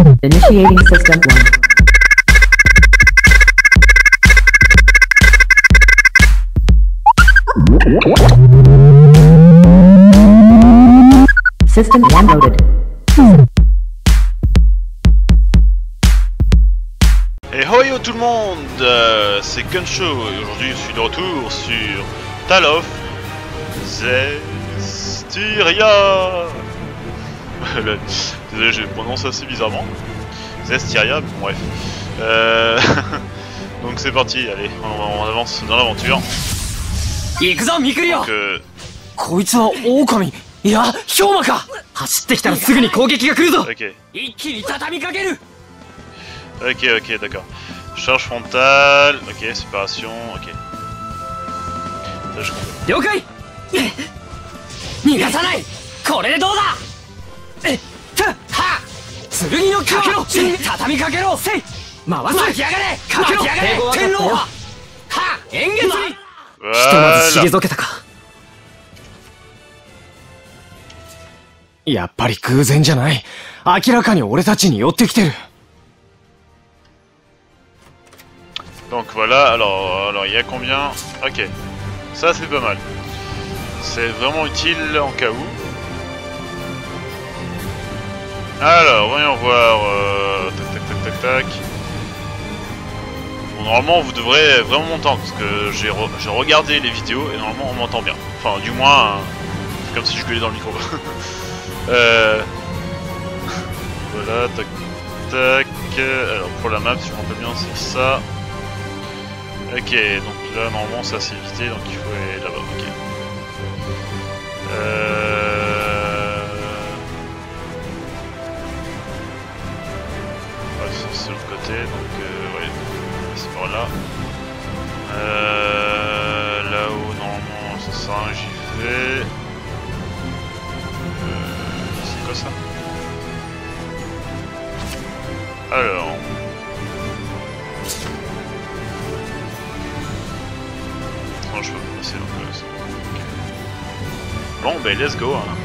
Initiating system 1. System 1 loaded. Et ho yo tout le monde, euh, c'est Gunshow et aujourd'hui je suis de retour sur Talof Zestiria. Le- Désolé, je prononce assez bizarrement. Zestiria, bon, bref. Euh, Donc c'est parti, allez, on, on avance dans l'aventure. 行くぞミクリオ Donc, euh, こいつは狼いや氷馬か走ってきたらすぐに攻撃が来るぞ ok, 一気に畳みかける ok, ok, d'accord. Charge frontale, ok, séparation, ok. Ça, je comprends. 剣のかけろ。畳みかけろ。せい。回す巻き上がれ。かけろ。天皇は。は円月にひとま.ず退けたか。やっぱり偶然じゃない。明らかに俺たちに寄ってきてる。Donc voilà, alors alors il y a combien? Ok, ça c'est pas mal. C'est vraiment utile en cas où. Alors, voyons voir. euh, tac tac tac tac tac. Bon, normalement vous devrez vraiment m'entendre parce que j'ai re- j'ai regardé les vidéos et normalement on m'entend bien. Enfin du moins, euh, c'est comme si je gueulais dans le micro. euh... Voilà, tac tac. Alors pour la map, si je me rappelle bien, c'est ça. Ok, donc là normalement ça c'est évité, donc il faut aller là-bas, ok. Euh... côté, donc euh, ouais, c'est par là. Euh, Là-haut normalement ça sert à j'y vais. Euh, c'est quoi ça? Alors... Non, je peux pas passer donc euh. Bon, ben let's go. Hein.?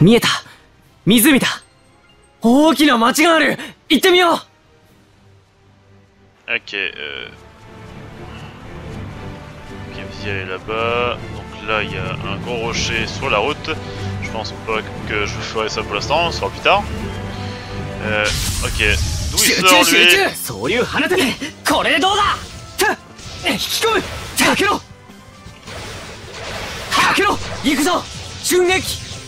見えた湖だ大きな町がある行ってみよう Ok, euh... Ok, vas-y, aller là-bas. Donc là, il y a un gros rocher sur la route. Je pense pas que je ferai ça pour l'instant, on sera plus tard. Euh, ok. D'où il 集 sort lui 中総流放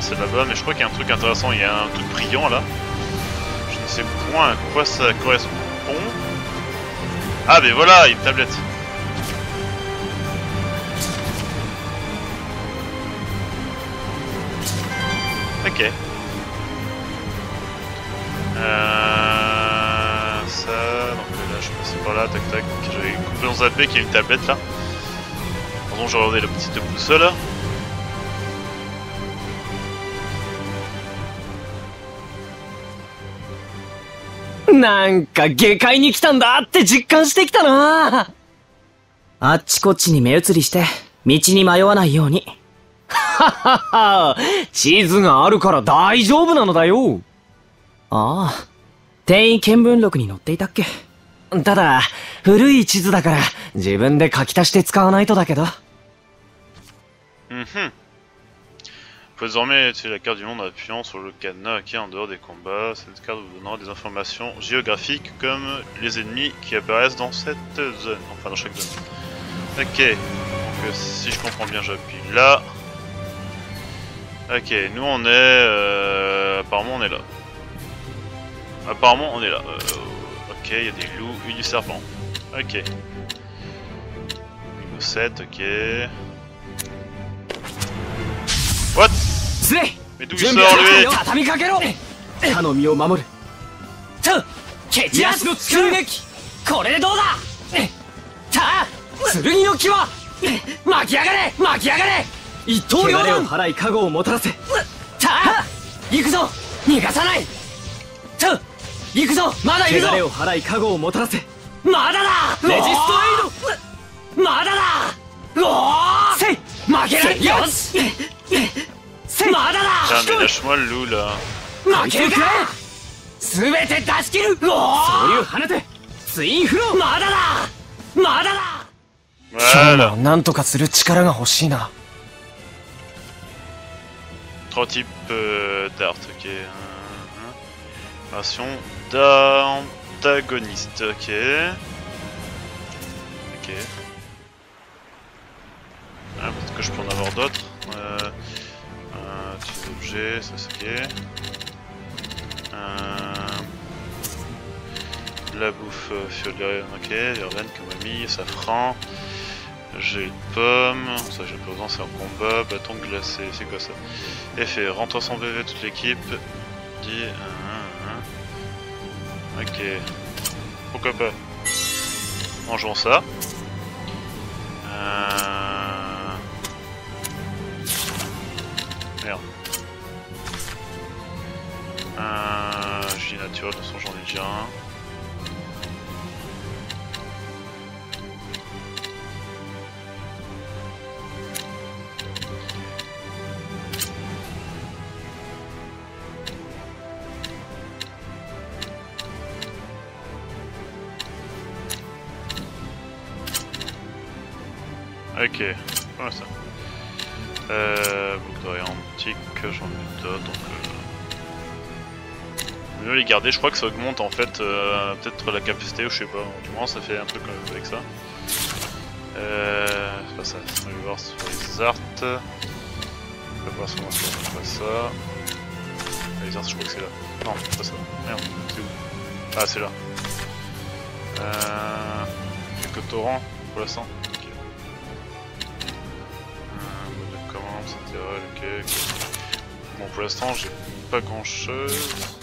c'est là-bas, mais je crois qu'il y a un truc intéressant. Il y a un truc brillant là. Je ne sais point à quoi ça correspond. Ah, mais voilà, une tablette. Ok. Euh, ça, donc là je passé par là, tac tac, j'avais complètement zappé qu'il y a une tablette là. Pardon, j'ai regardé la petite boussole. なんか下界に来たんだって実感してきたなあっちこっちに目移りして、道に迷わないように。ははは地図があるから大丈夫なのだよ。ああ、転移見聞録に載っていたっけ？ただ、古い地図だから自分で書き足して使わないとだけど。Mhm. Faut désormais utiliser la carte du monde en appuyant sur le cadenas acquis en dehors des combats. Cette carte vous donnera des informations géographiques comme les ennemis qui apparaissent dans cette zone, enfin dans chaque zone. Ok, donc euh, si je comprends bien, j'appuie là. Ok, nous on est. Euh, apparemment on est là. Apparemment on est là. Euh. Ok, il y a des loups et du serpent. Ok. Niveau 7, ok. What? つれ Mais d'où il 準 sort lui 畳みかけろ。他の身を守る。とケチアスのべき。これでどうだ。たあ剣の際巻き上がれ巻き上がれ。一刀両断。を払い加護をもたらせ。たあ行くぞ。逃がさない。と行くぞ。まだいるぞ。汚れを払い加護をもたらせ。まだだ。レジストエイド。まだだ。おおせい。負けないよ。しまだだ Putain, mais lâche-moi le loup là. 負けるか全て出し切るそういう放てツインフローまだだまだだ Voilà. なんとかする力が欲しいな Trois types euh, d'art, ok. Version d'antagoniste, ok. Ok. Ah, peut-être que je peux en avoir d'autres. Euh, euh, petits objets, ça c'est ok. Euh, la bouffe euh, fiole ok. Verveine, camomille, safran. J'ai une pomme, ça j'ai pas besoin, c'est un combat, bâton glacé, c'est quoi ça? Effet, rentre sans PV toute l'équipe, dit... Ok, pourquoi pas? Mangeons ça. Euh... Naturel, de toute façon j'en ai déjà un. Ok, voilà ça. Euh, boucle d'oreille antique, j'en ai d'autres, donc... Euh... Mieux les garder, je crois que ça augmente en fait euh, peut-être la capacité, ou je sais pas, du moins ça fait un truc euh, avec ça. Euh... Pas ça, on va voir sur les arts. On va voir pas ça. Ah, Les arts, je crois que c'est là. Non, pas ça. Merde, c'est où? Ah, c'est là. Euh... Quelques torrents pour l'instant. Ok. Euh, commande, ok. Bon, pour l'instant, j'ai pas grand chose.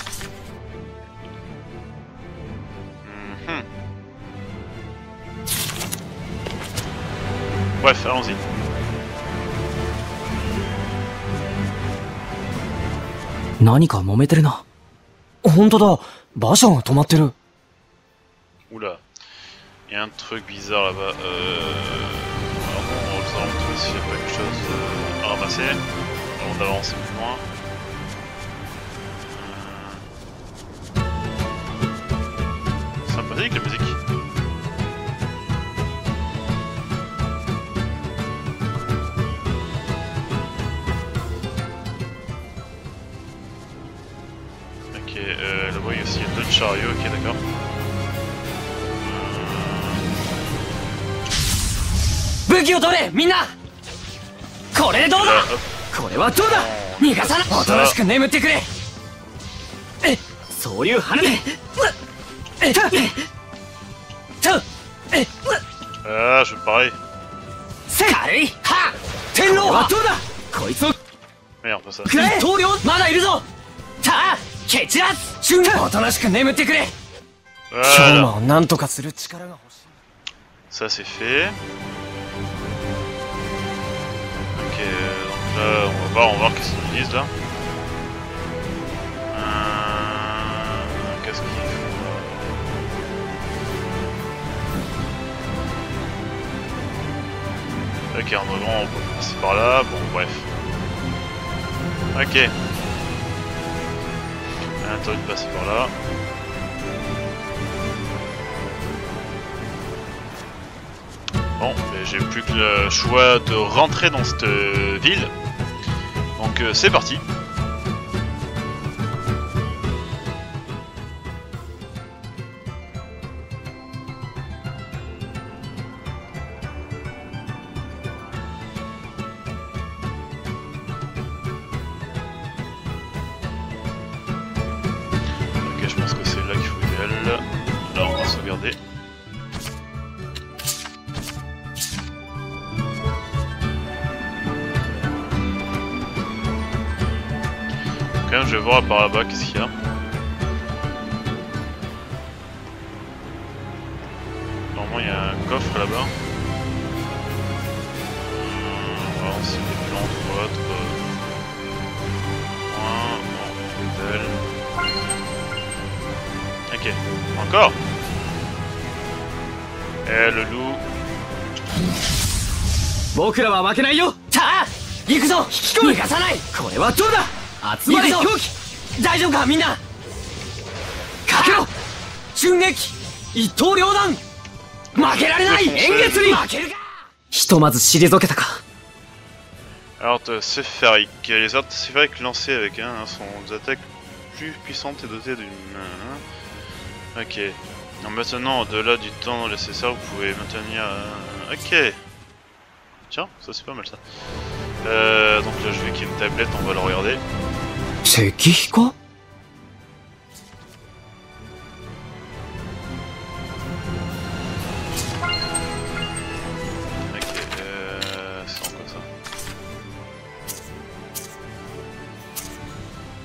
bref, allons-y. Oula, il y a un truc bizarre là-bas. Euh... Pas quelque chose euh, à ramasser avant d'avancer plus loin. Euh, sympathique la musique. Il y a aussi d'autres chariots, ok d'accord. 武器を取れみんな。これでどうだ？Là. これはどうだ？逃がさない。おとなしく眠ってくれ。えそういう花でえっ。とえ Ah, je pareil. せ軽いは天狼はどうだ？こいつを。Merde, ça. 一刀両まだいるぞ。さあ 蹴散らす瞬間おとなしく眠ってくれ Voilà, は何とかする力が欲しい ça c'est fait. Ok, donc là on va voir, on va voir qu'est-ce qu'ils disent là. Euh, qu'est-ce qu'ils font là Ok, en dragon on peut passer par là, bon bref. Ok. Interdit de passer par là. Bon, j'ai plus que le choix de rentrer dans cette ville. Donc euh, c'est parti. けないよさあ行くぞ引き込む逃がさないこれはどうだ集まれ狂気大丈夫かみんなかけろ瞬撃一刀両断負けられない円月に負けるかひとまず退けたか Alors, euh, sphérique. Les arts sphériques lancés avec un hein, sont des attaques plus puissantes et dotées d'une. Ok. Donc maintenant, au-delà du temps nécessaire, vous pouvez maintenir... euh, Ok. Tiens, ça c'est pas mal ça. Euh, donc là je vais qu'il y ait une tablette, on va le regarder. Ok, euh, c'est en quoi ça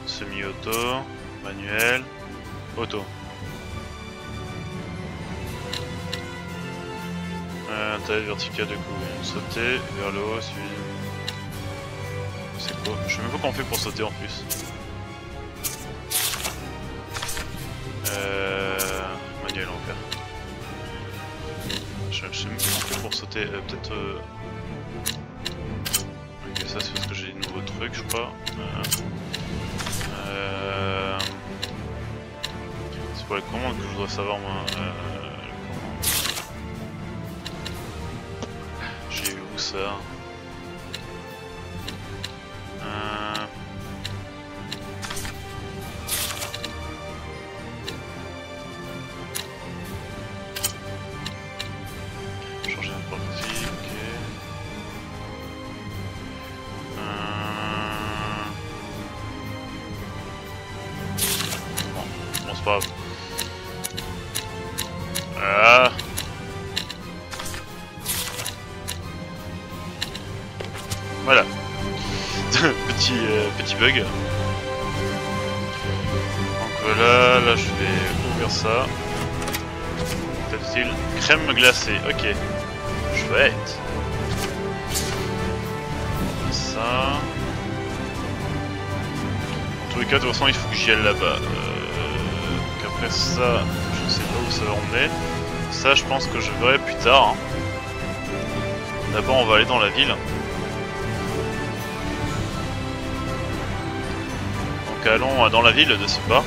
Semi-auto, manuel, auto. Euh, taille verticale de coup, sauter vers le haut, suivi. C'est quoi Je sais même pas comment on fait pour sauter en plus. Euh, manuel va faire. Je, je sais même pas comment on fait pour sauter, euh, peut-être... euh, Ok, ça c'est parce que j'ai des nouveaux trucs, je crois. Euh... C'est pour les commandes que je dois savoir moi. Euh... 있어요. Ok. Chouette. Ça. En tous les cas, de toute façon, il faut que j'y aille là-bas. Euh, après ça, je sais pas où ça va emmener. Ça, je pense que je verrai plus tard. hein. D'abord, on va aller dans la ville. Donc allons euh, dans la ville de ce pas.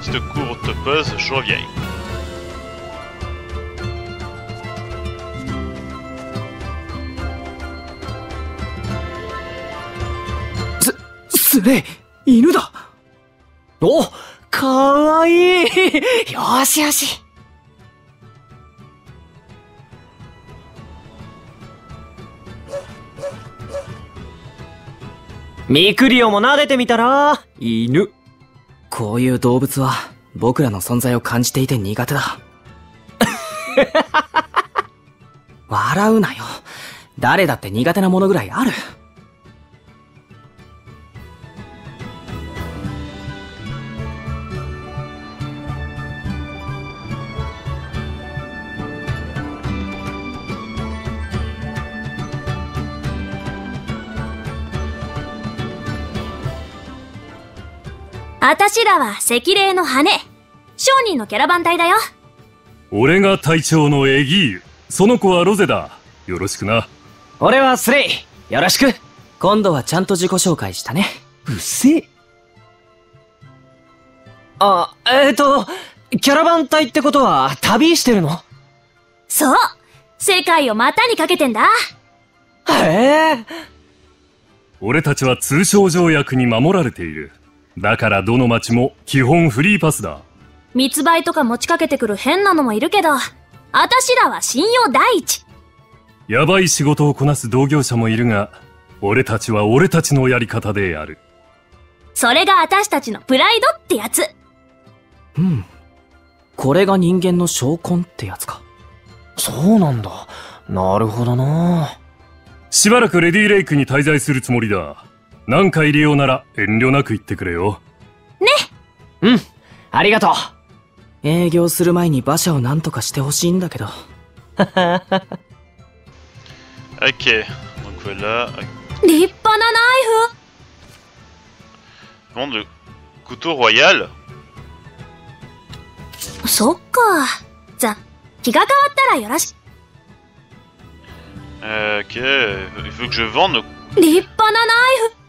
petite courte pause, je reviens. Tsue, inu da. Oh, kawaii. Yoshi ミクリオも撫でてみたら、犬。こういう動物は僕らの存在を感じていて苦手だ。笑うなよ。誰だって苦手なものぐらいある。あたしらは赤霊の羽。商人のキャラバン隊だよ。俺が隊長のエギーユ。その子はロゼだ。よろしくな。俺はスレイよろしく今度はちゃんと自己紹介したね。うっせえ。あ、えっ、ー、と、キャラバン隊ってことは旅してるの？そう。世界を股にかけてんだ。へえ。俺たちは通商条約に守られている。だからどの町も基本フリーパスだ。密売とか持ちかけてくる変なのもいるけど、あたしらは信用第一。やばい仕事をこなす同業者もいるが、俺たちは俺たちのやり方でやる。それがあたしたちのプライドってやつ。うん。これが人間の証拠ってやつか。そうなんだ。なるほどな。しばらくレディーレイクに滞在するつもりだ。何か入れようなら遠慮なく言ってくれよ。うん。ありがとう。営業する前に馬車を何とかしてほしいんだけど。Ok, donc voilà. Ok. 立派なナイ Demande de couteau royal. フそっか。じゃ、気が変わったらよろし Euh, ok, il veut que je vende. 立派なナイ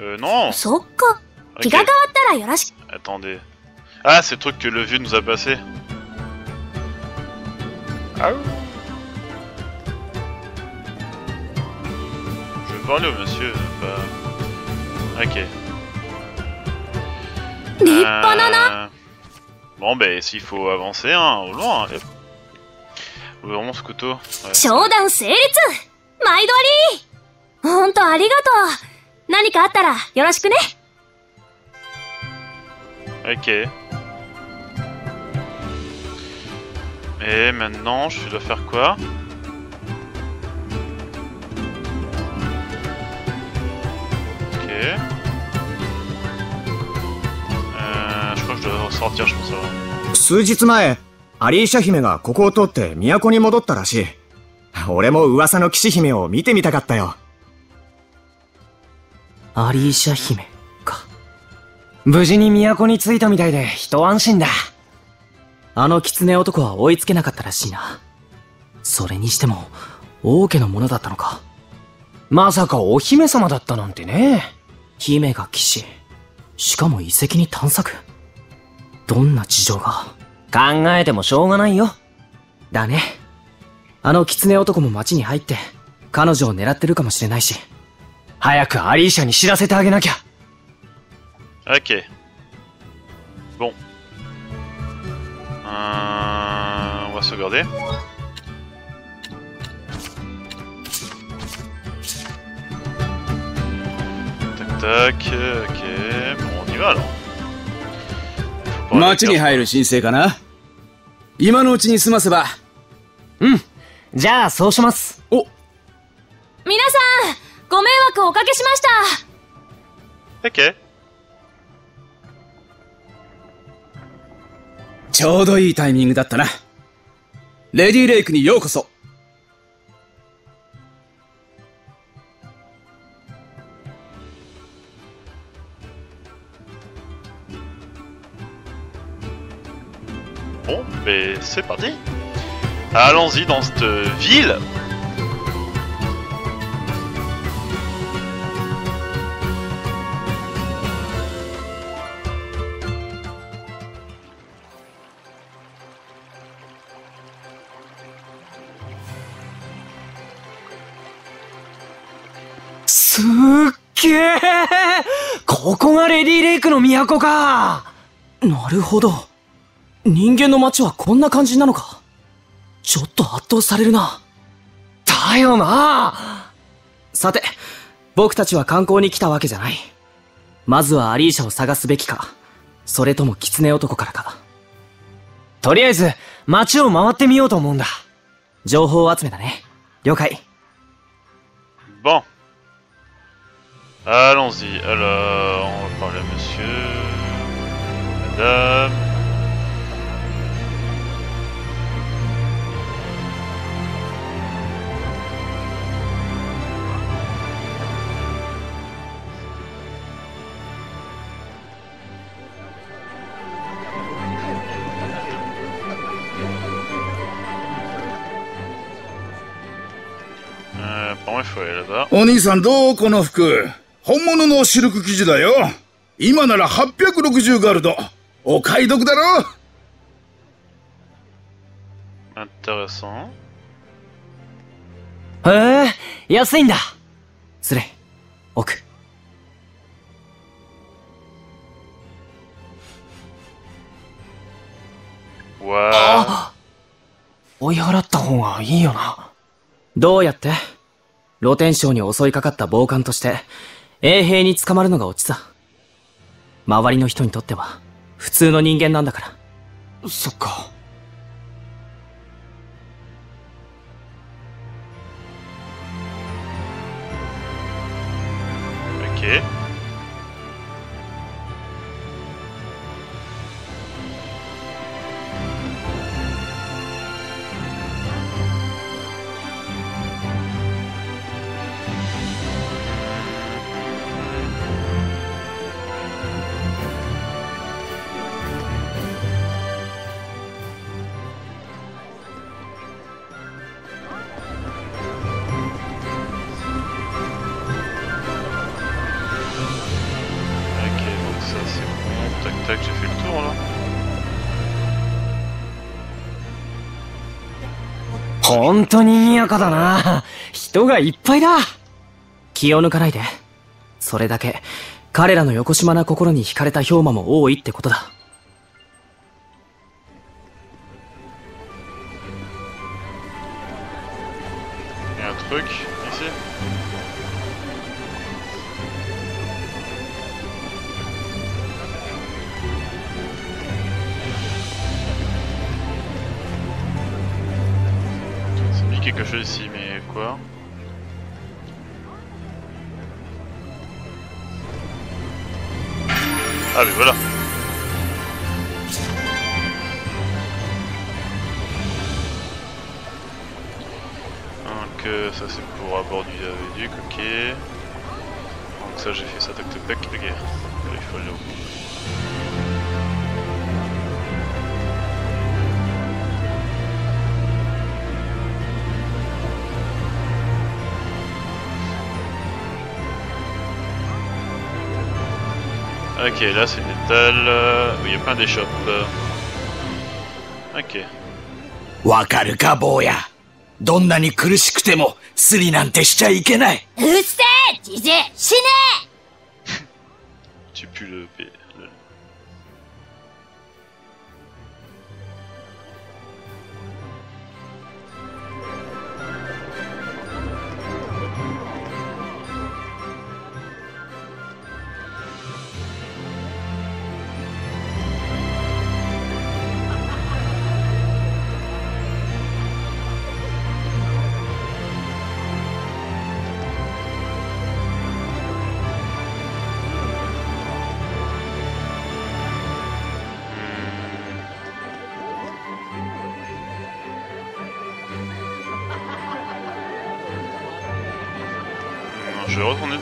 Euh, non. Attendez. Ah, c'est le truc que le vieux nous a passé. Ah Je vais parler au monsieur, bah... Ok. Euh, bon, ben, bah, s'il faut avancer, hein, au loin. Hein. Ce couteau? Ouais. 何かあったらよろしくね Ok. Et maintenant, je dois faire quoi Ok. Euh, je crois que je dois ressortir, je pense. alors. 数日前、アリーシャ姫がここを通って都に戻ったらしい。俺も噂の騎士姫を見てみたかったよ。アリーシャ姫か。無事に都に着いたみたいで一安心だ。あの狐男は追いつけなかったらしいな。それにしても、王家のものだったのか。まさかお姫様だったなんてね。姫が騎士。しかも遺跡に探索。どんな事情が。考えてもしょうがないよ。だね。あの狐男も町に入って、彼女を狙ってるかもしれないし。早くアリーシャに知らせてあげなきゃ。Ok. Bon. Euh, on va sauvegarder. Tac tac, ok, bon on y va alors. に入る申請かな今のうちに済ませば。じゃあそうします。お、皆さんご迷惑をおかけしました Ok. ちょうどいいタイミングだったな。レディーレイクにようこそ。Bon, ben c'est parti. Allons-y dans cette ville. げえここがレディーレイクの都かなるほど。人間の町はこんな感じなのか。ちょっと圧倒されるな。だよなさて、僕たちは観光に来たわけじゃない。まずはアリーシャを探すべきか、それとも狐男からか。とりあえず、街を回ってみようと思うんだ。情報集めだね。了解。Bon. Allons-y. Alors, on va parler à monsieur. Madame. Euh, bon, il faut aller là-bas. お兄さんどうこの服。 本物のシルク生地だよ。今なら860ガルド。お買い得だろ Intéressant. へえ、安いんだ。失礼。奥。voir. 追い払った方がいいよな。どうやって？露天商に襲いかかった暴漢として、衛兵に捕まるのがオチさ。周りの人にとっては、普通の人間なんだから。そっか。Ok. 中だな。人がいっぱいだ。気を抜かないで。それだけ、彼らの横島な心に惹かれた氷馬も多いってことだ。Truc quelque chose ici, mais quoi Ah mais voilà Donc euh, ça c'est pour abord du viaduc, ok. Donc ça j'ai fait ça tac tac tac, ok. Il faut aller au bout. Ok, là c'est une étale euh, où il y a plein d'échoppes. Ok. わかるか、坊や。どんなに苦しくても、スリなんてしちゃいけない。うっせえじじい死ね Tu pues le,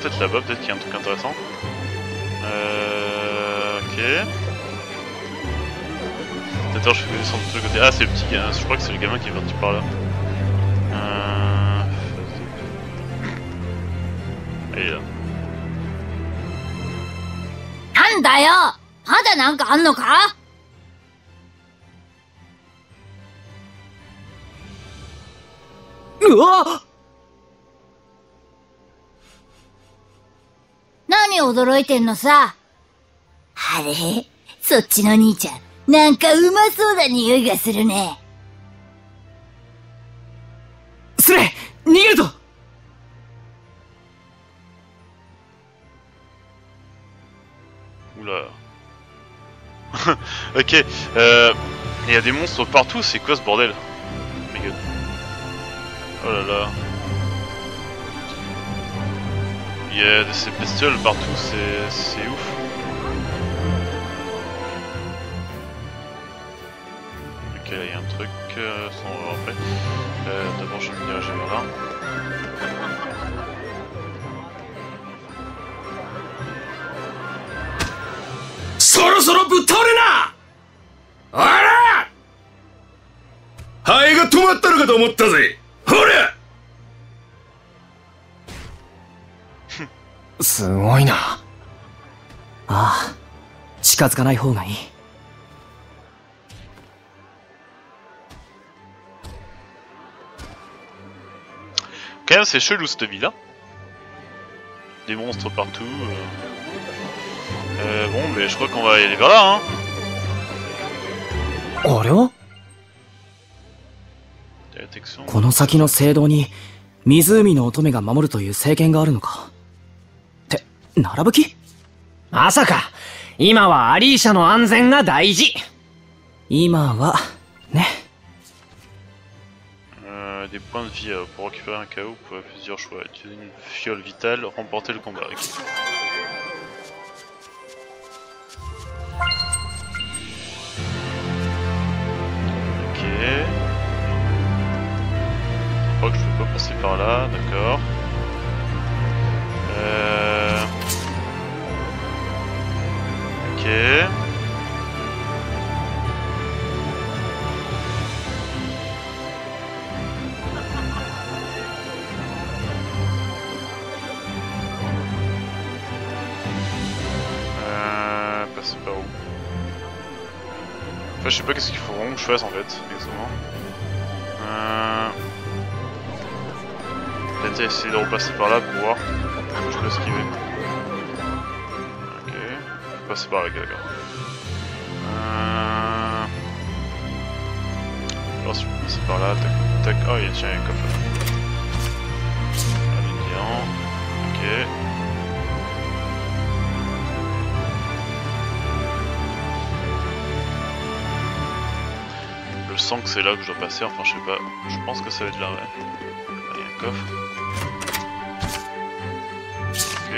peut-être là-bas, peut-être qu'il y a un truc intéressant. Euh. Ok. Peut-être je fais descendre de l'autre côté. Ah, c'est le petit gars, je crois que c'est le gamin qui est parti par là. Euh. Il est là. なんだよまだなんかあんのかうわ何 驚いてんのさあれそっちの兄ちゃん、なんかうまそうな匂いがするね。スレ逃げるぞ Oula. ok, euh. Il y a des monstres partout, c'est quoi ce bordel Oh my god. Oh là là. Il y a de ces bestioles partout, c'est ouf. Ok, il y a un truc, euh, sans on après. Euh, D'abord, je vais me diriger vers là. Soro soro buttore na! Ara! Hae ga tomatta no omotta ze. すごいな。ああ、近づかない方がいい。Quand même, c'est chelou cette ville là. Des monstres partout. euh. Euh, bon, mais je crois qu'on va aller vers là, hein. あれは protection. この先の聖堂に湖の乙女が守るという聖剣があるのか並ぶ気まさか、今はアリーシャの安全が大事。今は、ね。 Euh, des points de vie euh, pour récupérer un KO, vous pouvez faire plusieurs choix. Utiliser une fiole vitale, remporter le combat. Ok. Ok. Je crois que je peux pas passer par là, d'accord. Euh... Ok. Euh, je sais pas qu'est-ce qu'il vraiment que je fasse en fait, exactement. Euh... Peut-être essayer de repasser par là pour voir. Je peux esquiver. Par là, ok, d'accord. Euh... Alors si je passer par là, tac, tac. Oh, il y a un coffre là. Allez, géant. Ok. Je sens que c'est là que je dois passer, enfin je sais pas, je pense que ça va être là, ouais. Il y a un coffre. Ok,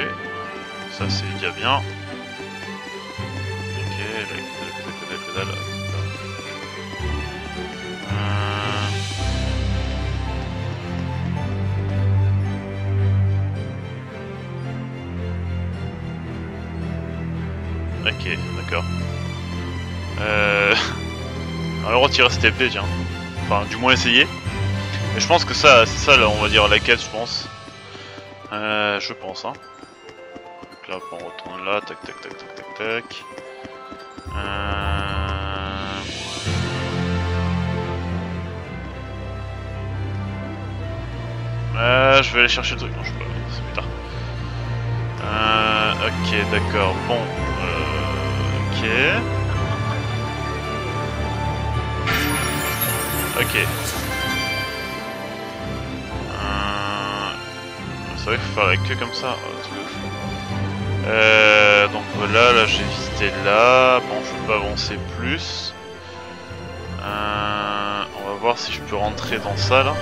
ça c'est déjà bien. Euh... Ok, d'accord. Euh... Alors retirer cette épée, tiens. Enfin, du moins essayer. Mais je pense que ça, c'est ça, on va dire, la quête, je pense. Euh, je pense, hein. Donc là, on retourne là, tac, tac, tac, tac, tac, tac. Euh... Euh, je vais aller chercher le truc. Non, je peux pas, c'est plus tard. Euh, ok, d'accord. Bon, euh, ok. Ok. Euh... C'est vrai qu'il faut faire queue comme ça. Truc de fou. Euh, donc voilà, là j'ai visité là. Bon, je peux pas avancer plus. Euh, on va voir si je peux rentrer dans ça là.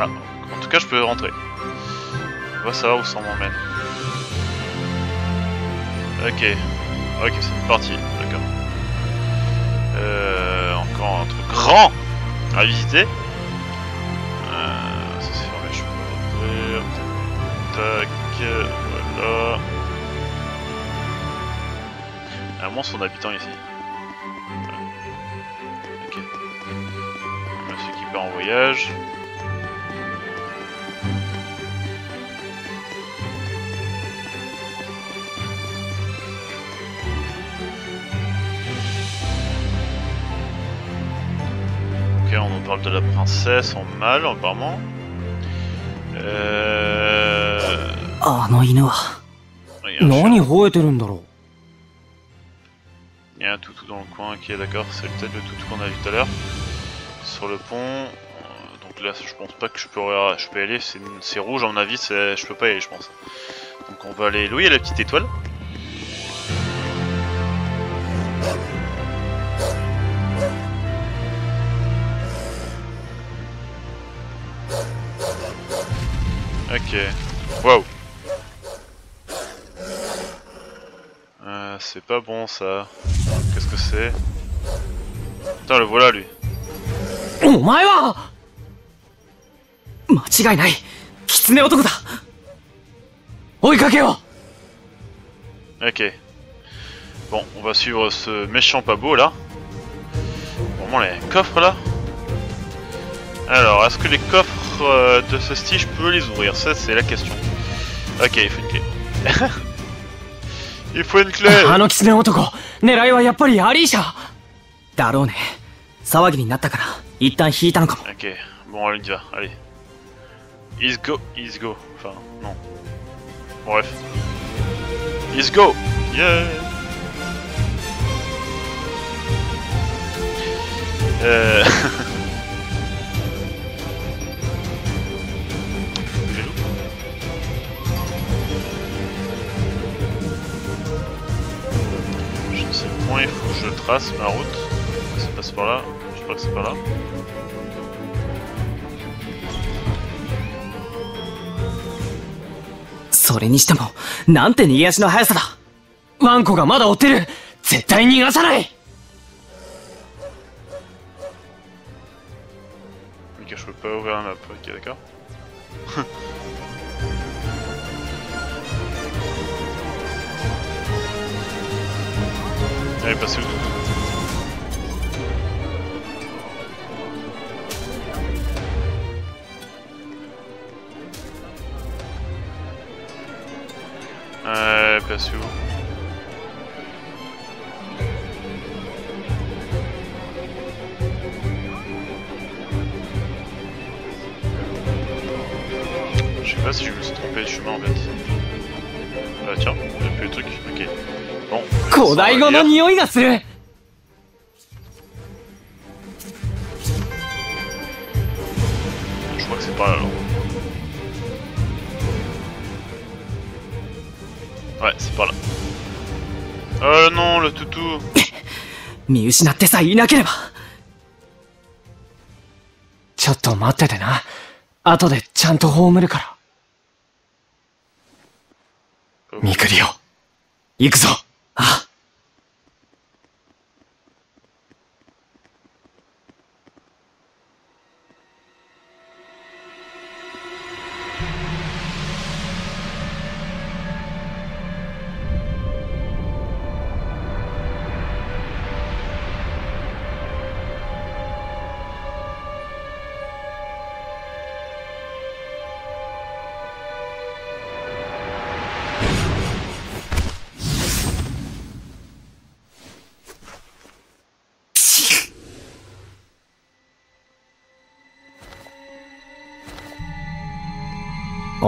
Ah, en tout cas, je peux rentrer. On va savoir où ça m'emmène. Ok. Ok, c'est parti, d'accord. Euh, encore un truc grand à visiter. Tac, voilà. A un monstre d'habitant ici. Ok. Qui part en voyage. Ok, on parle de la princesse en mal, apparemment. Euh... あの犬は。 il y a un chien. 何吠えてるんだろ Il y a un toutou dans le coin, ok d'accord, c'est peut-être le toutou qu'on a vu tout à l'heure. Sur le pont, euh, donc là je pense pas que je peux, je peux y aller, c'est c'est rouge à mon avis, c'est- je peux pas y aller je pense. Donc on va aller, oui il y a la petite étoile. Ok, waouh. c'est pas bon ça. Qu'est-ce que c'est? Putain, le voilà lui. Ok. Bon, on va suivre ce méchant pas beau là. Vraiment les coffres là. Alors, est-ce que les coffres euh, de ce style, je peux les ouvrir? Ça, c'est la question. Ok, il faut une clé. イフェンクレあの狐男、狙いはやっぱりアリーシャだろうね。騒ぎになったから、一旦引いたのかも。OK、もうあるんじゃ、あれ。イズゴ、イズゴ、ファン、ノン。おい。イズゴイェーイえー。il faut que je trace ma route. Ça passe par là. Je crois que c'est par là. Ok, je peux pas ouvrir la map, ok d'accord. Allez, passez où Euh, passez où Je sais pas si je me suis trompé de chemin en fait. Ah tiens, il y a plus le truc. Ok. 見失ってさえいなければ。ちょっと待っててな。とでちゃんと葬るから。ミクリオ、行くぞ。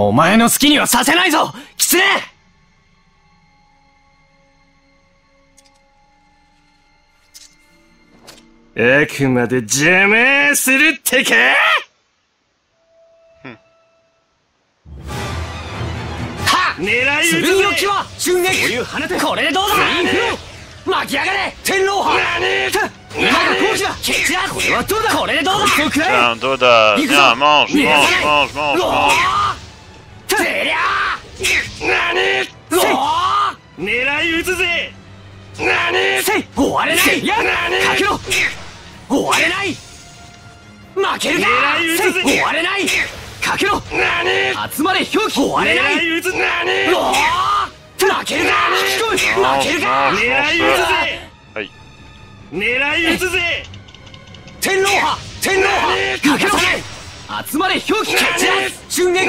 お前の好きにはさせないぞ！キツネあくまで邪魔するってか！狙い撃つ剣の木は瞬撃！これでどうだ？巻き上がれ！天狼派今が好機だ！ケチだこれはどうだ？これでどうだ？mange, mange, mange, mange, mange て何お狙い撃つぜ。何。せい。終われない。やかけろ。終われない。負けるか。狙い撃つぜ。終われない。かけろ。集まれ表記。終われない。狙い撃つ。おー。負けるか。引き込む負けるか。狙い撃つぜ。はい。狙い撃つぜ。天狼派。天狼派。かけろ。集まれ表記。ケチだ瞬撃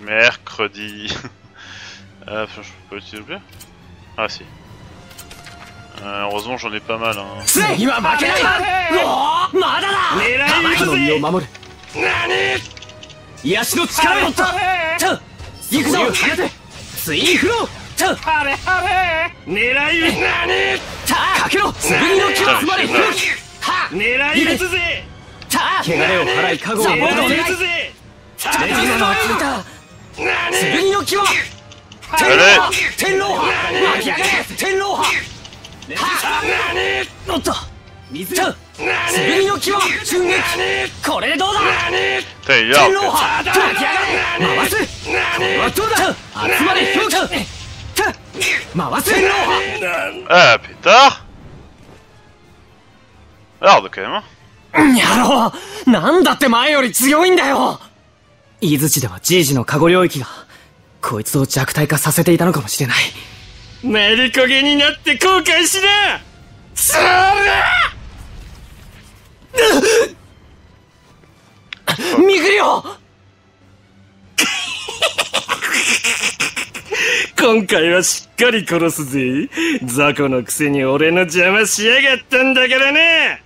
Mercredi. Ah, je peux Ah si. Euh, heureusement j'en ai pas mal. Hein. 行くぞ。ツイフローあれあれ。狙い撃何？たかけろ。自分の気がつまれ。狙い撃つぜ。た汚れを払い加護を持たせぜ。レジナの聞いた剣の気は。天狼派。天狼派。天狼派おっと。水ちょ剣の木は瞬撃。これでどうだ？天狼.派巻き上がれ回す。これはどうだ？集まれ表記回す。天狼派 Ah, pétard Alors, quand même. hein. 野郎なんだって前より強いんだよ。伊豆地ではじいじの過去領域が、こいつを弱体化させていたのかもしれない。メリコゲになって後悔しな。それ今回はしっかり殺すぜ。雑魚のくせに俺の邪魔しやがったんだからね。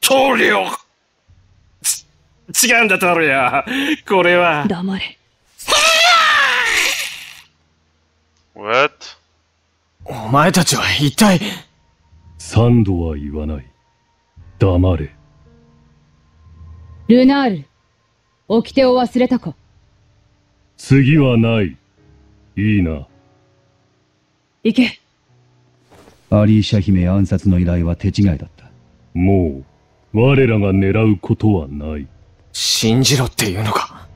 棟梁ち違うんだ棟梁これは。黙れ。What? お前たちは一体。三度は言わない。黙れ。ルナール掟を忘れたか次はない。いいな。行けアリーシャ姫暗殺の依頼は手違いだった。もう、我らが狙うことはない。信じろっていうのか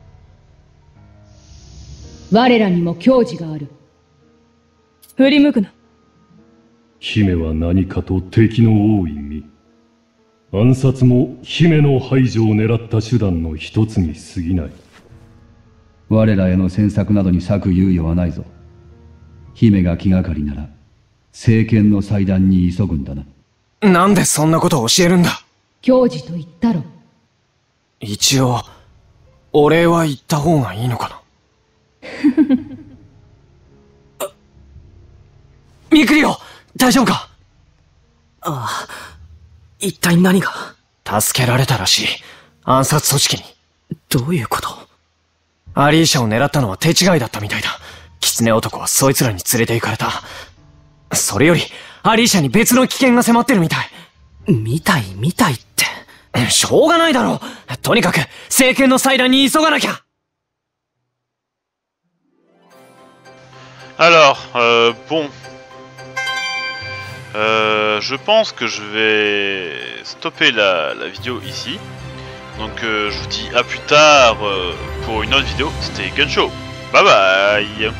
我らにも矜持がある振り向くな姫は何かと敵の多い身。暗殺も姫の排除を狙った手段の一つに過ぎない。我らへの詮索などに割く猶予はないぞ。姫が気がかりなら、政権の祭壇に急ぐんだな。なんでそんなことを教えるんだ？矜持と言ったろ一応、お礼は言った方がいいのかな？あ ミクリオ大丈夫か？ああ、一体何が？助けられたらしい。暗殺組織に。どういうこと？アリーシャを狙ったのは手違いだったみたいだ。狐男はそいつらに連れて行かれた。それより、アリーシャに別の危険が迫ってるみたい。みたいみたいって。しょうがないだろう。とにかく、政権の祭壇に急がなきゃ Alors, euh, bon. Euh, je pense que je vais stopper la, la vidéo ici. Donc euh, je vous dis à plus tard euh, pour une autre vidéo. C'était Gunshow. Bye bye